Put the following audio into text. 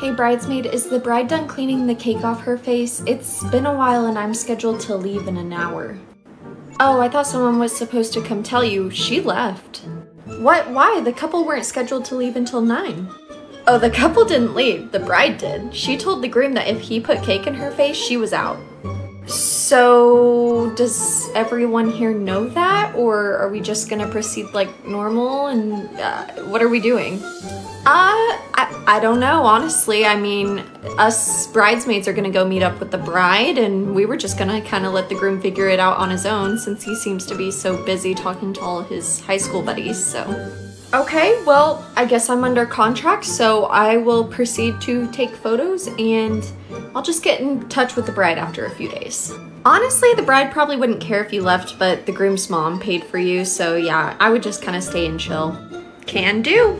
Hey bridesmaid, is the bride done cleaning the cake off her face? It's been a while and I'm scheduled to leave in an hour. Oh, I thought someone was supposed to come tell you. She left. What? Why? The couple weren't scheduled to leave until 9. Oh, the couple didn't leave. The bride did. She told the groom that if he put cake in her face, she was out. So, does everyone here know that? Or are we just gonna proceed like normal? And uh, what are we doing? Uh, I, I don't know, honestly. I mean, us bridesmaids are gonna go meet up with the bride, and we were just gonna kind of let the groom figure it out on his own since he seems to be so busy talking to all his high school buddies, so. Okay, well, I guess I'm under contract, so I will proceed to take photos and I'll just get in touch with the bride after a few days. Honestly, the bride probably wouldn't care if you left, but the groom's mom paid for you, so yeah, I would just kind of stay and chill. Can do.